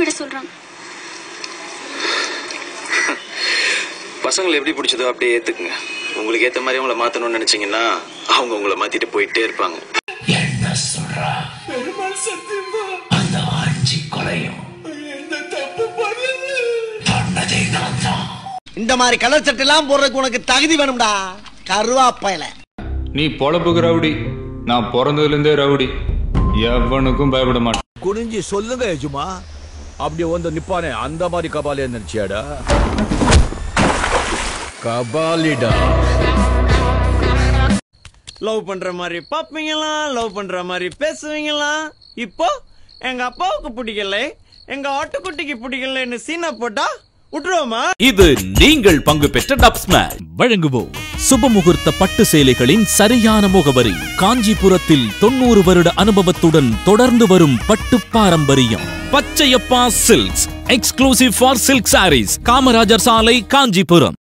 விட சொல்றாங்க. பசங்களை எப்படி பிடிச்சதோ அப்படியே ஏத்துக்குங்க. உங்களுக்கு ஏத்த மாதிரி அவங்கள மாத்தணும்னு நினைச்சீங்கன்னா அவங்க உங்களை மாத்திட்டு போயிட்டே இருப்பாங்க. என்ன சொல்றா? பெருமாள் சத்தியமா அந்த ஆட்சி கொலையும் இந்த மாதிரி கலர் சட்டை எல்லாம் போடுறதுக்கு உனக்கு தகுதி வேணும்டா. கருவாப்பையில. நீ பொழப்புக்கு ரவுடி. நான் பிறந்ததுலேருந்தே ரவுடி. எவனுக்கும் பயப்பட மாட்டேன். குனிஞ்சி சொல்லுங்க எஜுமா அப்படி வந்து நிப்பானே. அந்த மாதிரி கபாலியா நினைச்சியாடா. கபாலிடா. லவ் பண்ற மாதிரி பாப்பீங்களா? லவ் பண்ற மாதிரி பேசுவீங்களா? இப்போ எங்க அப்பாவுக்கு பிடிக்கல எங்க ஆட்டுக்குட்டிக்கு பிடிக்கலன்னு சீனா போட்டா விட்டுருவோமா இது நீங்கள் பங்கு பெற்ற டப்ஸ்மேன் வழங்குவோம். சுபமுகூர்த்த பட்டு சேலைகளின் சரியான முகவரி. காஞ்சிபுரத்தில் தொண்ணூறு வருட அனுபவத்துடன் தொடர்ந்து வரும் பட்டு பாரம்பரியம். Pachaiyappa silks. Exclusive for silk sarees Kamarajar சாலை காஞ்சிபுரம்.